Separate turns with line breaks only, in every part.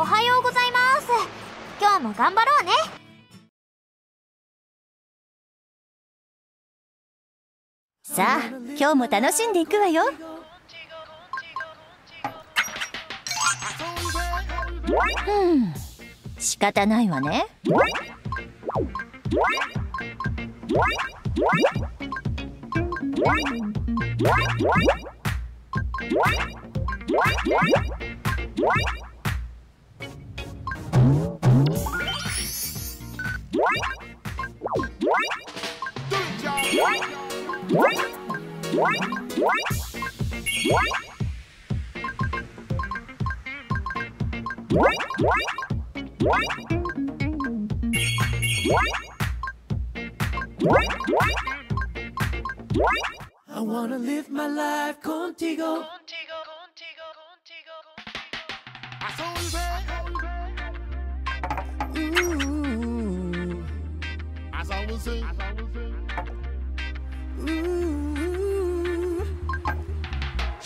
おはようございます。今日も頑張ろうね。
さあ今日も楽しんでいくわよ。うん仕方ないわね。
I
wanna live my life contigo. Contigo, contigo, contigo. As always, as always. Ooh.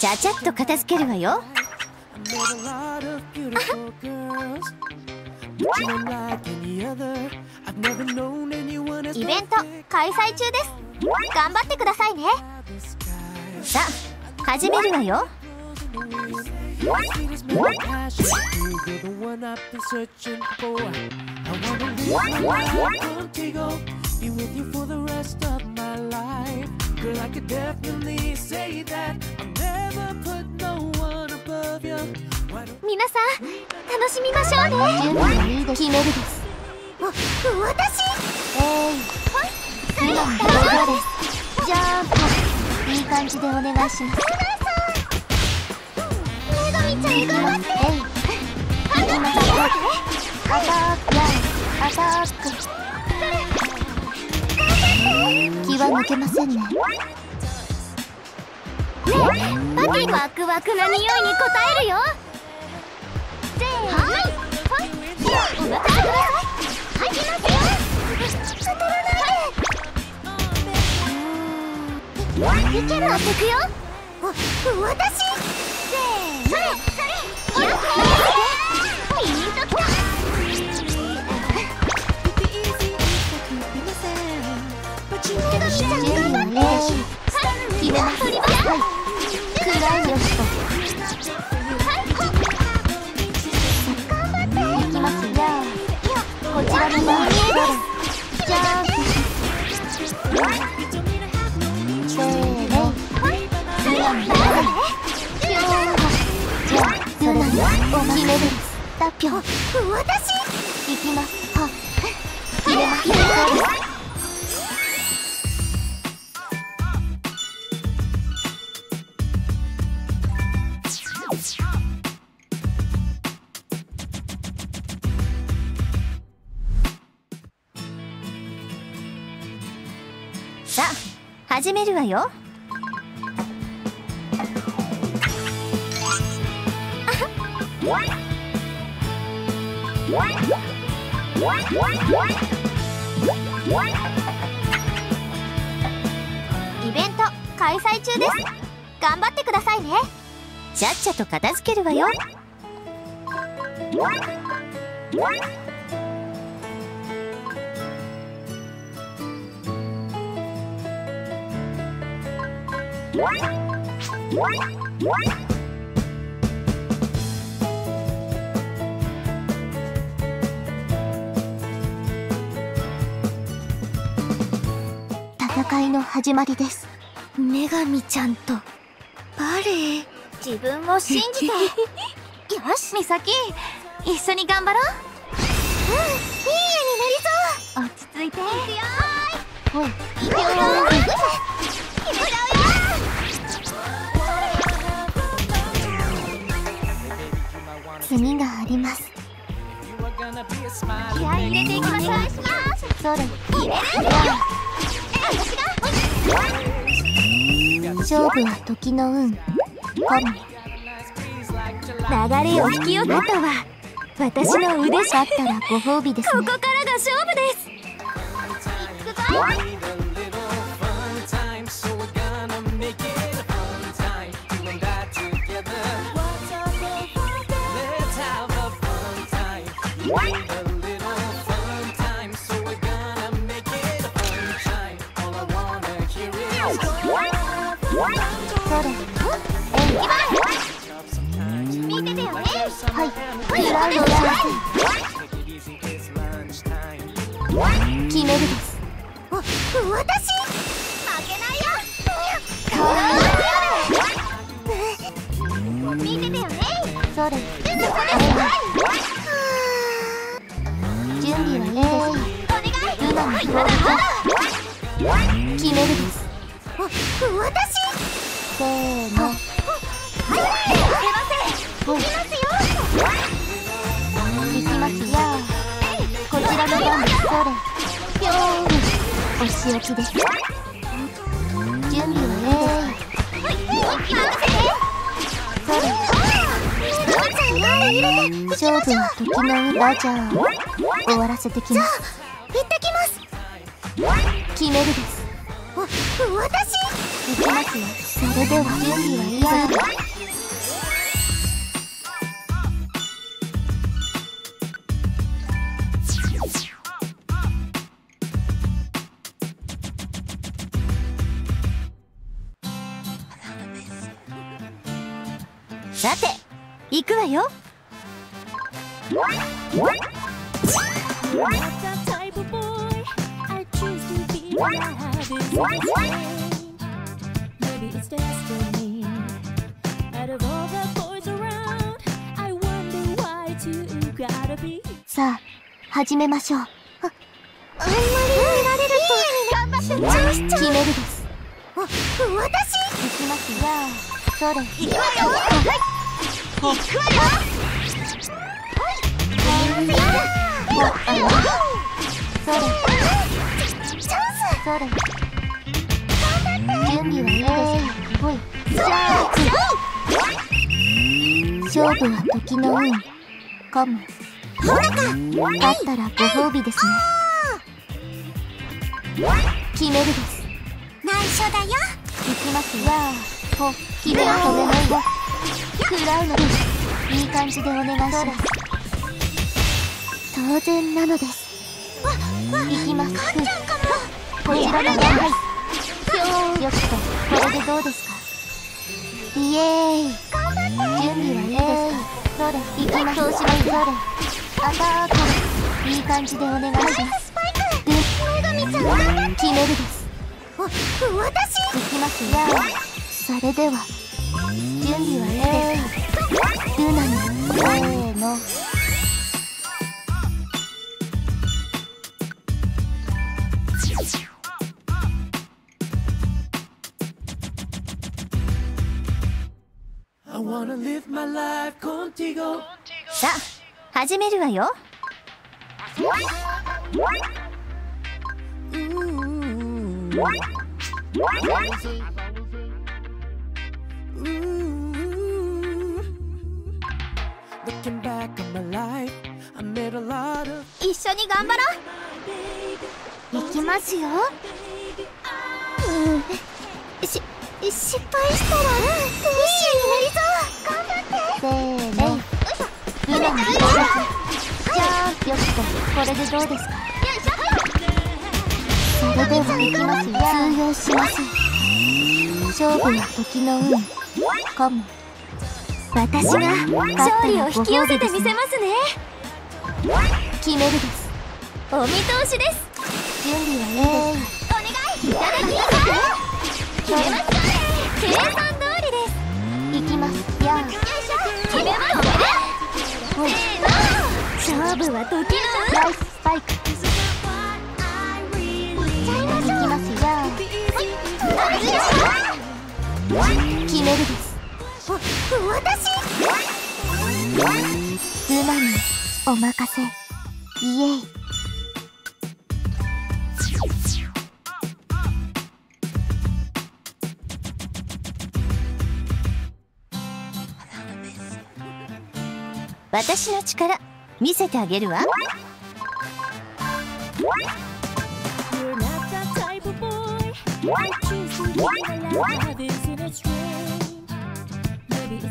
ちゃちゃっと片付けるわよ。
イベント開催中です。頑張ってくださいね。
さあ始めるわよ
皆さん楽しみましょう。ね
決めるです
わ私
えい今のところですジャンプい。い。感じでお願い。します
女神ちゃん頑張って
えい。行きますよアタックアタック気は抜けませんね
パティワクワクな匂いに応えるよ。せーのはい。はい。お任せください。はい。きますよ当たらない。でい。けるなってくよわ私せーのそれそれやっピンときたちゃん頑張って
決めますいクライよしと行きますよ。こちらの番どうですジャンプせーのスランダーピョーじゃあスランダーお決めですタピョン
私
行きます始めるわよ。
イベント開催中です。頑張ってくださいね。
ちゃっちゃと片付けるわよ。戦いの始まりです。
女神ちゃんと。バレエ自分を信じて。よし美咲。一緒に頑張ろう。うんいい絵になりそう。落ち着いて。いくよーい。いくよー
次があります。
気合い入れていきましょう。
それ
入れる私が
勝負は時の運。神
流れを引き寄せたわ私の腕し
だったらご褒美ですね。
ここからが勝負です
決めるです。
わ私？負けないよ見ててよね
それ
そこ
準備はいいですか
お願い
ルナ決めるです
わ私
せーの。
はい！すいません。行きますよ
番それぴょーんお仕置きです準備は
はい行きます
それ勝負は時の裏じゃ終わらせてきます
行ってきます
決めるです
わ私
いきますよそれでは準備はいいや
I wonder why two gotta be.
さあ始めましょう。
あんまり見られると頑張って。
決めるです。
わ私？
いきますよ。それ
行くわよ
勝負は時の運かもだったらご褒美ですね決めるです
内緒だよ
いきますよほ決めは止めないよ食らうのですいい感じでお願いします当然なのです。いきます
かんちゃんかも
こちらのはいよくとこれでどうですかイエーイ準備はいいですかそれ行きます調子がいいそれアタックいい感じでお願いします
スパイクめぐみちゃん頑張って
決めるです
わ私
行きますよ。それでは準備はいいですかルナのせーの
さあ始めるわよ。一緒に頑張ろう。いきますよ。うん。し失敗したらいいになりそう頑張って。
せーの。ルナのじゃあよくとこれでどうですか？
よいしょ
それでは行きますよ通用しません。勝負は時の運。かも
私が勝利を引き寄せてみせますね。
決めるです。
お見通しです。
準備はいいですか
お願い。いただきます決めます計算通りです
行きますやあ
よ。いしょ決めますせーの勝負は時の
ナイススパイク行きますやあ決めるです
わ
たしの
ちからみせてあげるわ。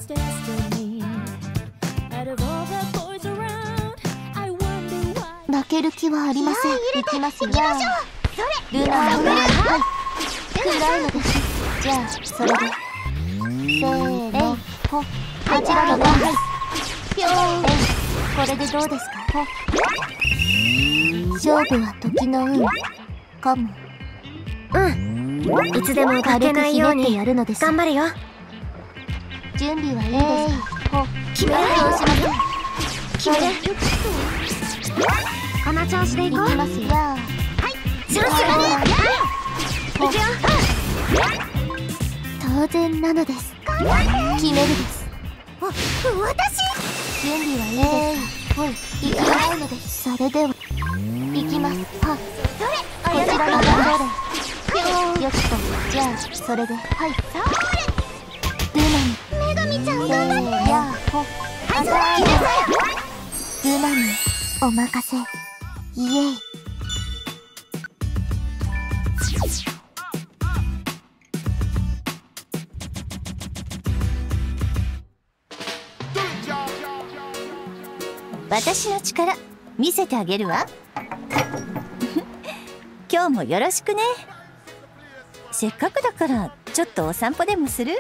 It's destiny. Out of all the boys around, I wonder why.
負ける気はありません。行きますよ。
それ
ルナのはい暗いのですじゃあそれで。せーの。ほ。こちらの番はいぴょーんこれでどうですか？ほ。勝負は時の運。かも
うん。いつでも負けないように
やるのです。
頑張れよ
準備はいいですかほ
決める
どうします
決めるこの調子でいこう
いきますよ
チャンス
ほ
いくよ
当然なのです決めるです
お私
準備はいいですかほい行きますのですそれでは行きますは
どれ
こちらの番号でよくとじゃあ。それではいルナに
女神ちゃん
せーやっほあざールナにお任せ。イエイ。
私の力見せてあげるわ。今日もよろしくね。せっかくだからちょっとお散歩でもする？